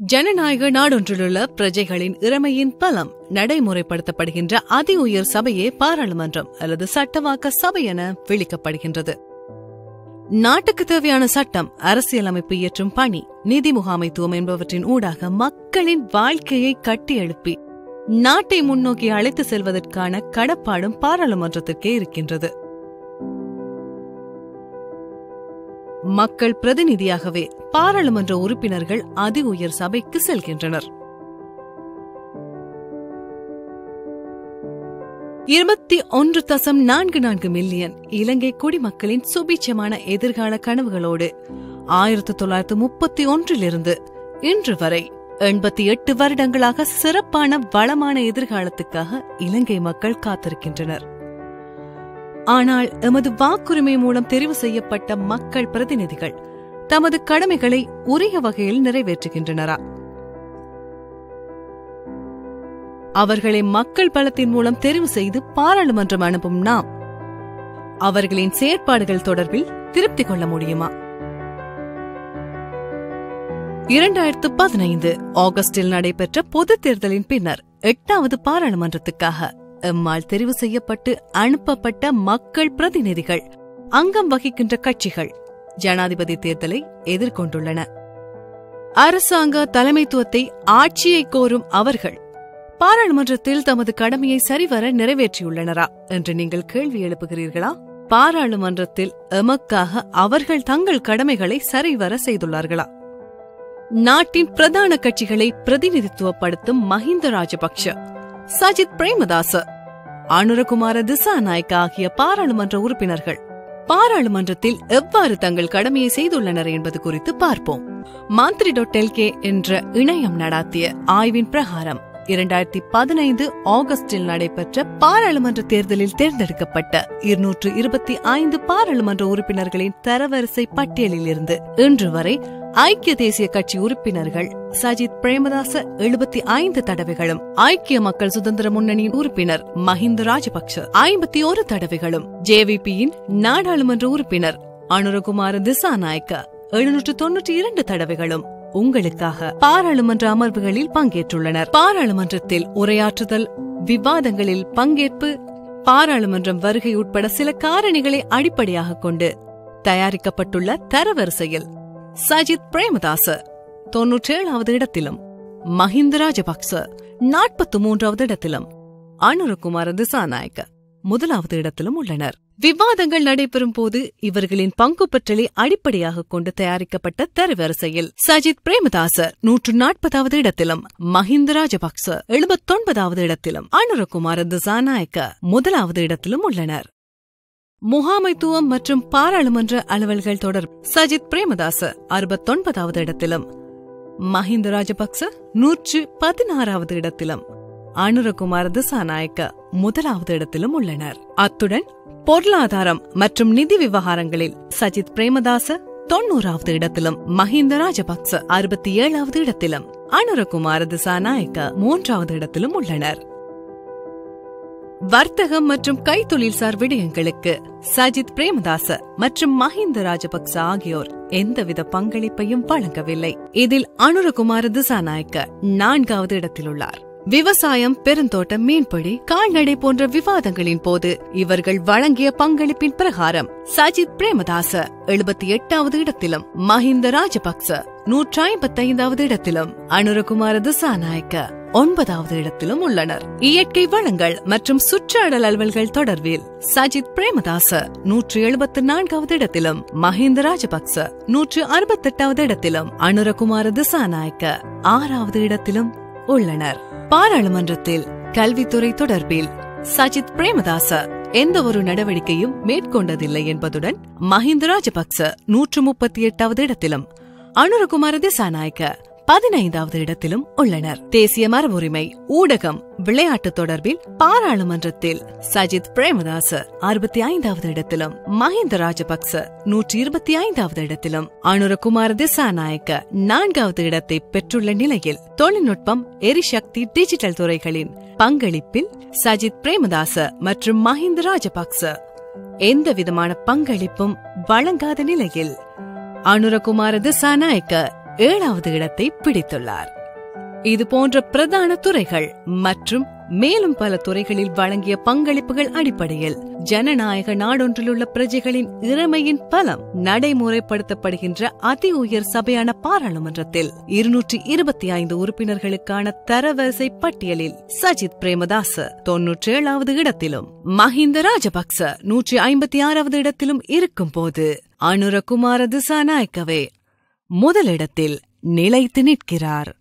ஜனநாயக நாடொன்றிலுள்ள பிரஜைகளின் இறமையின் பலம் நடைமுறைப்படுத்தப்படுகின்ற அதி உயர் சபையே பாராளுமன்றம் அல்லது சட்டவாக்க சபை என விளிக்கப்படுகின்றது. நாட்டுக்கு தேவையான சட்டம் அரசியலமைப்பு இயற்றும் பணி நிதி முகாமைத்துவம் என்பவற்றின் ஊடாக மக்களின் வாழ்க்கையை கட்டியெழுப்பி நாட்டை முன்னோக்கி அழைத்து செல்வதற்கான கடப்பாடும் பாராளுமன்றத்திற்கே இருக்கின்றது. மக்கள் பிரதிநிதியாகவே பாராளுமன்ற உறுப்பினர்கள் அதி உயர் சபைக்கு செல்கின்றனர். இருபத்தி ஒன்று தசம் நான்கு நான்கு மில்லியன் இலங்கை குடிமக்களின் சுபீட்சமான எதிர்கால கனவுகளோடு ஆயிரத்தி தொள்ளாயிரத்தி முப்பத்தி ஒன்றிலிருந்து இன்று வரை எண்பத்தி எட்டு வருடங்களாக சிறப்பான வளமான எதிர்காலத்துக்காக இலங்கை மக்கள் காத்திருக்கின்றனர். ஆனால் எமது வாக்குரிமை மூலம் தெரிவு செய்யப்பட்ட மக்கள் பிரதிநிதிகள் தமது கடமைகளை உரிய வகையில் நிறைவேற்றுகின்றனரா? அவர்களை மக்கள் பலத்தின் மூலம் தெரிவு செய்து பாராளுமன்றம் அனுப்பும் நாம் அவர்களின் செயற்பாடுகள் தொடர்பில் திருப்தி கொள்ள முடியுமா? இரண்டாயிரத்து பதினைந்து ஆகஸ்டில் நடைபெற்ற பொது தேர்தலின் பின்னர் எட்டாவது பாராளுமன்றத்துக்காக எம்மால் தெரிவு செய்யப்பட்டு அனுப்பப்பட்ட மக்கள் பிரதிநிதிகள் அங்கம் வகிக்கின்ற கட்சிகள் ஜனாதிபதி தேர்தலை எதிர்கொண்டுள்ளன. அரசாங்க தலைமைத்துவத்தை ஆட்சியை கோரும் அவர்கள் பாராளுமன்றத்தில் தமது கடமையை சரிவர நிறைவேற்றியுள்ளனரா என்று நீங்கள் கேள்வி எழுப்புகிறீர்களா? பாராளுமன்றத்தில் எமக்காக அவர்கள் தங்கள் கடமைகளை சரிவர செய்துள்ளார்களா? நாட்டின் பிரதான கட்சிகளை பிரதிநிதித்துவப்படுத்தும் மஹிந்த ராஜபக்ஷ சஜித் பிரேமதாச அனுரகுமார திசாநாயக் ஆகிய பாராளுமன்ற உறுப்பினர்கள். பாராளுமன்றத்தில் எவ்வாறு தங்கள் கடமையை செய்துள்ளனர் என்பது குறித்து பார்ப்போம். மாந்திரி டாட் எல்கே என்ற இணையம் நடாத்திய ஆய்வின் பிரகாரம் இரண்டாயிரத்தி பதினைந்து ஆகஸ்டில் நடைபெற்ற பாராளுமன்ற தேர்தலில் தேர்ந்தெடுக்கப்பட்ட இருநூற்று இருபத்தி ஐந்து பாராளுமன்ற உறுப்பினர்களின் தரவரிசை பட்டியலில் இருந்து இன்று வரை ஐக்கிய தேசிய கட்சி உறுப்பினர்கள் சஜித் பிரேமதாச எழுபத்தி ஐந்து தடவைகளும் ஐக்கிய மக்கள் சுதந்திர முன்னணியின் உறுப்பினர் மஹிந்த ராஜபக்ஷ ஐம்பத்தி ஒரு தடவைகளும் ஜேவிபியின் நாடாளுமன்ற உறுப்பினர் அனுரகுமார திசாநாயக்க எழுநூற்று தொன்னூற்றி இரண்டு தடவைகளும் உங்களுக்காக பாராளுமன்ற அமர்வுகளில் பங்கேற்றுள்ளனர். பாராளுமன்றத்தில் உரையாற்றுதல் விவாதங்களில் பங்கேற்பு பாராளுமன்றம் வருகை உட்பட சில காரணிகளை அடிப்படையாக கொண்டு தயாரிக்கப்பட்டுள்ள தரவரிசையில் சஜித் பிரேமதாச தொன்னூற்றேழாவது இடத்திலும் மஹிந்த ராஜபக்ச நாற்பத்தி மூன்றாவது இடத்திலும் அனுரகுமார திசாநாயக்க முதலாவது இடத்திலும் உள்ளனர். விவாதங்கள் நடைபெறும் போது இவர்களின் பங்கு பற்றலை அடிப்படையாக கொண்டு தயாரிக்கப்பட்ட தரவரிசையில் சஜித் பிரேமதாச நூற்று நாற்பதாவது இடத்திலும் மஹிந்த ராஜபக்ச எழுபத்தொன்பதாவது இடத்திலும் அனுரகுமார திசாநாயக்க முதலாவது இடத்திலும் உள்ளனர். முகாமைத்துவம் மற்றும் பாராளுமன்ற அலுவல்கள் தொடர் சஜித் பிரேமதாச அறுபத்தொன்பதாவது இடத்திலும். மஹிந்த ராஜபக்ச நூற்று பதினாறாவது இடத்திலும். அனுரகுமார் திசாநாயக்க முதலாவது இடத்திலும் உள்ளனர். அத்துடன் பொருளாதாரம் மற்றும் நிதி விவகாரங்களில் சஜித் பிரேமதாச தொன்னூறாவது இடத்திலும் மஹிந்த ராஜபக்ச அறுபத்தி ஏழாவது இடத்திலும் அனுரகுமார திசாநாயக்க மூன்றாவது இடத்திலும் உள்ளனர். வர்த்தகம் மற்றும் கைத்தொழில்சார் விடயங்களுக்கு சஜித் பிரேமதாச மற்றும் மஹிந்த ராஜபக்ச ஆகியோர் எந்தவித பங்களிப்பையும் வழங்கவில்லை. இதில் அனுரகுமார திசாநாயக்க நான்காவது இடத்தில் உள்ளார் விவசாயம் பெருந்தோட்டம் மீன்பிடி கால்நடை போன்ற விவாதங்களின் போது இவர்கள் வழங்கிய பங்களிப்பின் பிரகாரம் சஜித் பிரேமதாச எழுபத்தி எட்டாவது இடத்திலும் மஹிந்த ராஜபக்ச நூற்றி ஐம்பத்தைந்தாவது இடத்திலும் அனுரகுமார திசாநாயக்க ஒன்பதாவது இடத்திலும் உள்ளனர். இயற்கை வளங்கள் மற்றும் சுற்றாடல் அலுவல்கள் தொடர்பில் சஜித் பிரேமதாச நூற்று எழுபத்தி நான்காவது இடத்திலும் மஹிந்த ராஜபக்ச நூற்று அறுபத்தெட்டாவது இடத்திலும் அனுரகுமார திசாநாயக்க ஆறாவது இடத்திலும் உள்ளனர். பாராளுமன்றத்தில் கல்வித்துறை தொடர்பில் சஜித் பிரேமதாச எந்த ஒரு நடவடிக்கையும் மேற்கொண்டதில்லை என்பதுடன் மஹிந்த ராஜபக்ச நூற்று முப்பத்தி எட்டாவது இடத்திலும் அனுரகுமார திசாநாயக்க பதினைந்தாவது இடத்திலும் உள்ளனர். தேசிய மரபுரிமை ஊடகம் விளையாட்டு தொடர்பில் பாராளுமன்றத்தில் சஜித் பிரேமதாச அறுபத்தி ஐந்தாவது இடத்திலும் மஹிந்த ராஜபக்ச நூற்றி இருபத்தி ஐந்தாவது இடத்திலும் அனுரகுமார திசாநாயக்க நான்காவது இடத்தை பெற்றுள்ள நிலையில் தொழில்நுட்பம் எரிசக்தி டிஜிட்டல் துறைகளின் பங்களிப்பில் சஜித் பிரேமதாச மற்றும் மஹிந்த ராஜபக்ச எந்த விதமான பங்களிப்பும் வழங்காத நிலையில் அனுரகுமார திசாநாயக்க ஏழாவது இடத்தை பிடித்துள்ளார். இது போன்ற பிரதான துறைகள் மற்றும் மேலும் பல துறைகளில் வழங்கிய பங்களிப்புகள் அடிப்படையில் ஜனநாயக நாடொன்றிலுள்ள பிரஜைகளின் இறமையின் பலம் நடைமுறைப்படுத்தப்படுகின்ற அதி உயர் சபையான பாராளுமன்றத்தில் இருநூற்றி இருபத்தி ஐந்து உறுப்பினர்களுக்கான தரவரிசை பட்டியலில் சஜித் பிரேமதாச தொன்னூற்றி ஏழாவது இடத்திலும் மஹிந்த ராஜபக்ச நூற்றி ஐம்பத்தி ஆறாவது இடத்திலும் இருக்கும் போது அனுரகுமார திசாநாயக்கவே முதலிடத்தில் நிலைத்து நிற்கிறார்.